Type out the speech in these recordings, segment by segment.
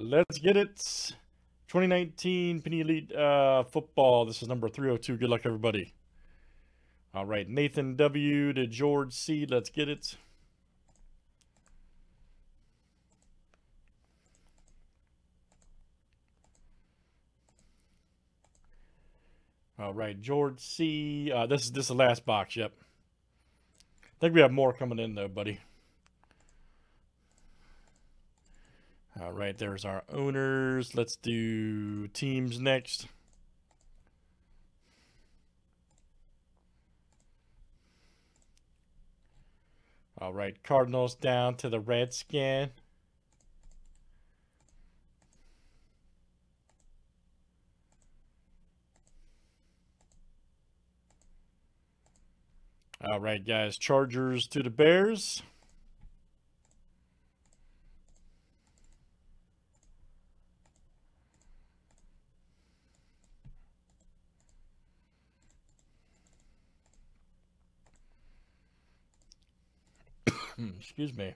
Let's get it. 2019 Panini Elite uh, Football. This is number 302. Good luck, everybody. All right, Nathan W. to George C. Let's get it. All right, George C. Uh, this is this is the last box. Yep. I think we have more coming in though, buddy. Right, there's our owners. Let's do teams next. All right, Cardinals down to the Redskin. All right, guys. Chargers to the Bears. Excuse me.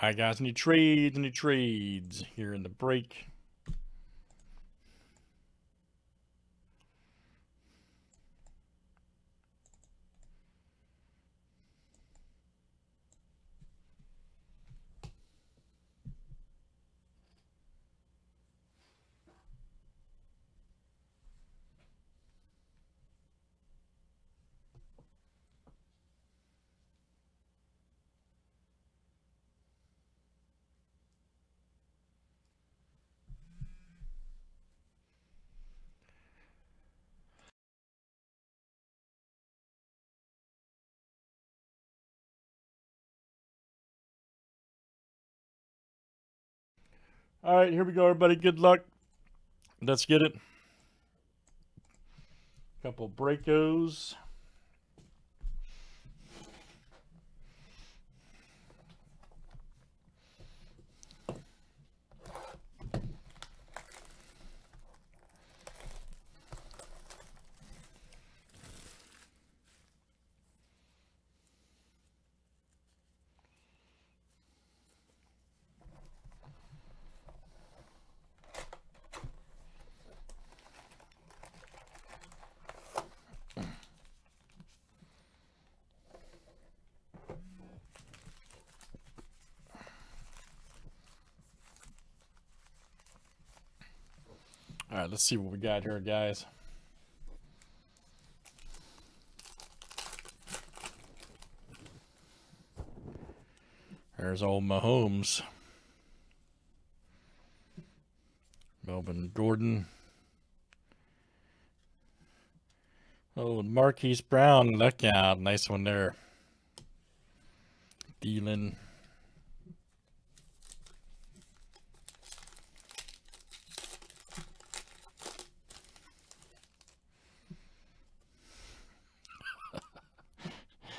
All right, guys. Any trades? Any trades here in the break? All right, here we go, everybody. Good luck. Let's get it. Couple breakos. All right, let's see what we got here, guys. There's old Mahomes. Melvin Gordon. Oh, Marquise Brown. Look out. Nice one there. Thielen.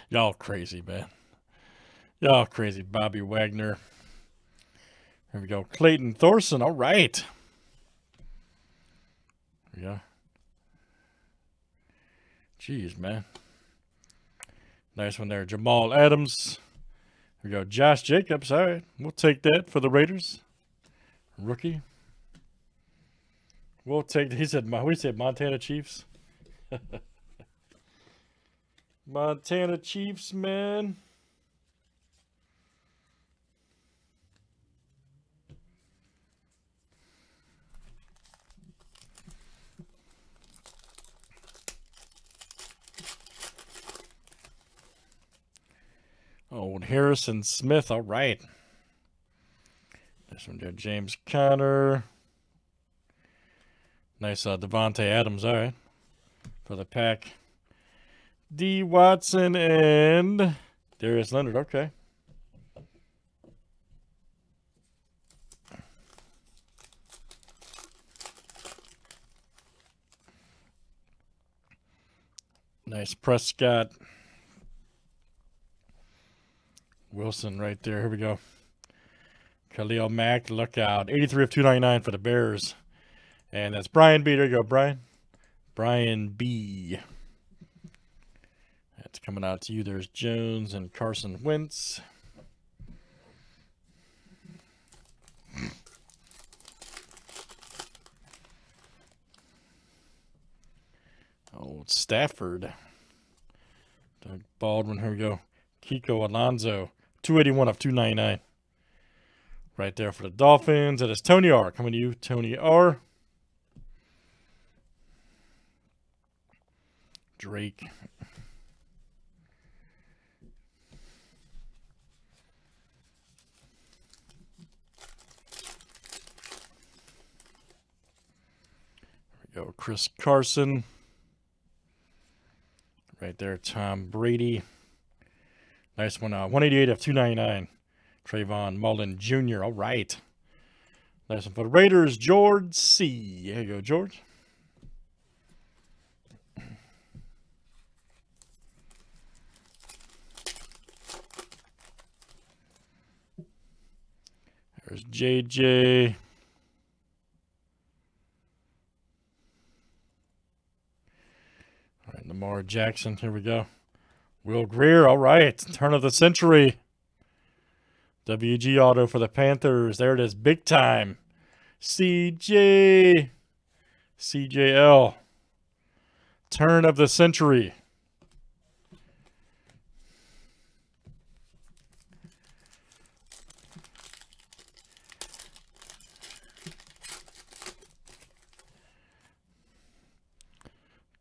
Y'all crazy, man. Y'all crazy. Bobby Wagner. There we go. Clayton Thorson. All right. There we go. Jeez, man. Nice one there. Jamal Adams. There we go. Josh Jacobs. All right. We'll take that for the Raiders. Rookie. We'll take, he said, we said Montana Chiefs. Montana Chiefs, man. Oh, Harrison Smith. All right. This one James Conner. Nice uh, Davante Adams. All right. For the pack. D. Watson and Darius Leonard. Okay. Nice Prescott. Wilson right there. Here we go. Khalil Mack, look out. 83 of 299 for the Bears. And that's Brian B. There you go, Brian. Brian B. Coming out to you. There's Jones and Carson Wentz. Oh, Stafford. Doug Baldwin. Here we go. Kiko Alonso. 281 of 299. Right there for the Dolphins. That is Tony R. Coming to you, Tony R. Drake. We go. Chris Carson. Right there, Tom Brady. Nice one. Uh, 188 of 299. Trayvon Mullen Jr. All right. Nice one for the Raiders. George C. There you go, George. There's JJ. All right, Lamar Jackson. Here we go. Will Grier. All right. Turn of the century. WG Auto for the Panthers. There it is. Big time. CJ. CJL. Turn of the century.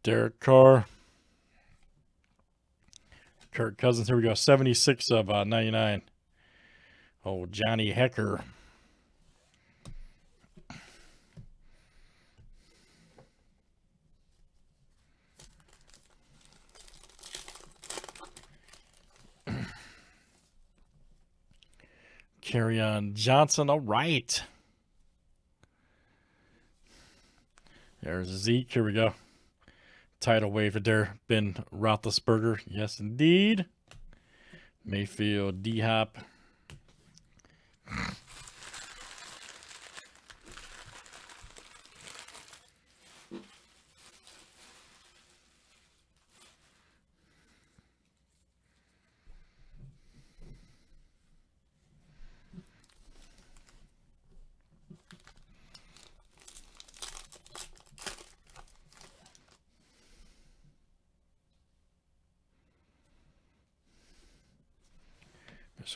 Derek Carr. Kirk Cousins. Here we go. 76 of uh, 99. Oh, Johnny Hekker. Kerryon Johnson. All right. There's Zeke. Here we go. Title wave there. Ben Roethlisberger. Yes, indeed. Mayfield, D Hop.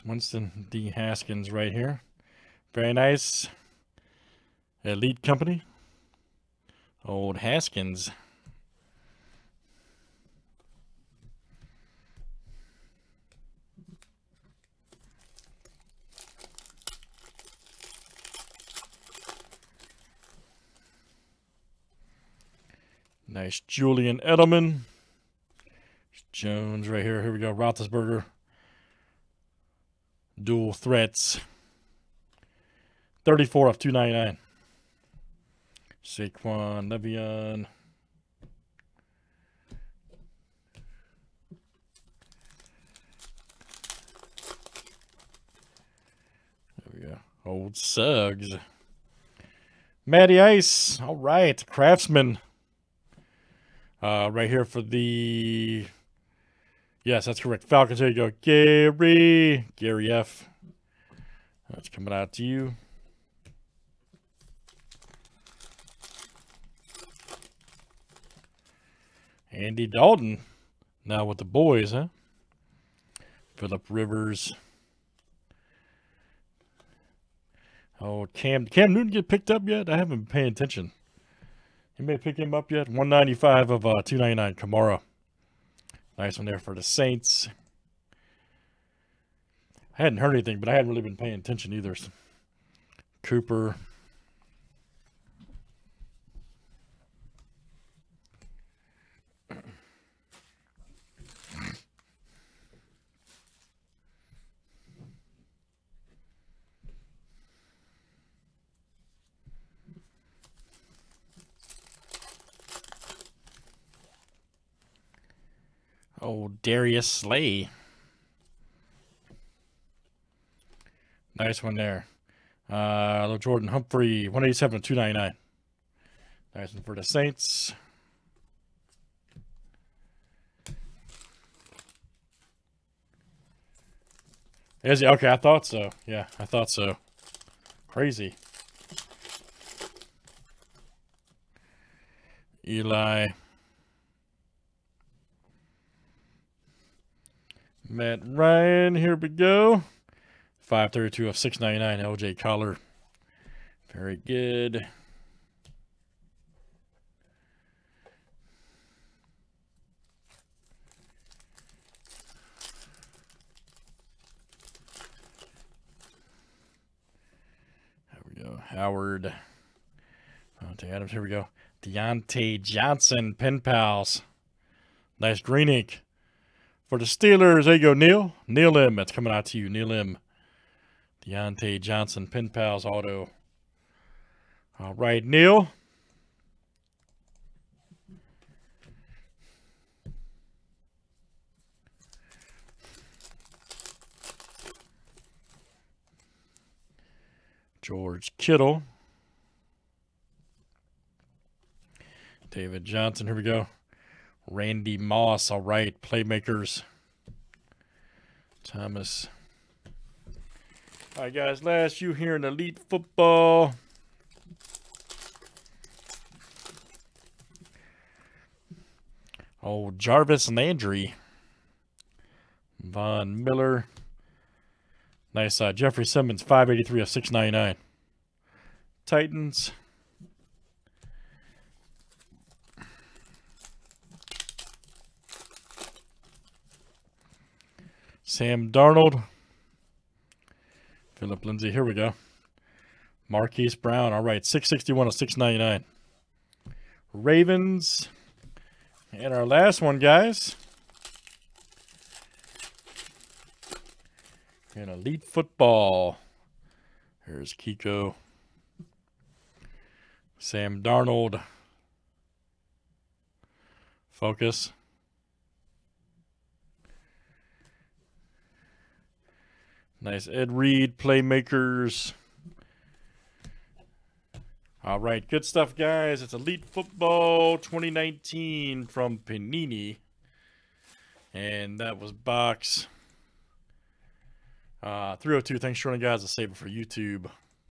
Winston D. Haskins right here. Very nice. Elite company. Old Haskins. Nice Julian Edelman. Jones right here. Here we go. Roethlisberger dual threats. 34 of 299. Saquon, Le'Veon. There we go. Old Suggs. Matty Ice. All right. Craftsman. Uh, right here for the Yes, that's correct. Falcons, there you go. Gary. Gary F. That's coming out to you. Andy Dalton. Now with the boys, huh? Philip Rivers. Oh, Cam Cam Newton get picked up yet? I haven't been paying attention. You may pick him up yet. 195 of uh, 299 Kamara. Nice one there for the Saints. I hadn't heard anything, but I hadn't really been paying attention either. Cooper. Darius Slay. Nice one there. Uh, Jordan Humphrey, 187 299. Nice one for the Saints. Is he? Okay, I thought so. Yeah, I thought so. Crazy. Eli. Matt Ryan, here we go. 532 of 699, LJ Collier. Very good. There we go. Howard. Deontay Adams, here we go. Diontae Johnson, Pen Pals. Nice green ink. For the Steelers, there you go, Neil. Neil M. That's coming out to you, Neil M. Diontae Johnson, Pen Pals Auto. All right, Neil. George Kittle. David Johnson, here we go. Randy Moss, all right. Playmakers. Thomas. All right, guys. Last you here in Elite Football. Oh, Jarvis Landry. Von Miller. Nice. Uh, Jeffrey Simmons, 583 of 699. Titans. Sam Darnold. Philip Lindsay. Here we go. Marquise Brown. All right. 661 of 699. Ravens. And our last one, guys. In Elite Football. Here's Kiko. Sam Darnold. Focus. Nice Ed Reed playmakers. All right, good stuff, guys. It's Elite Football 2019 from Panini. And that was box uh, 302. Thanks for joining, guys. I'll save it for YouTube.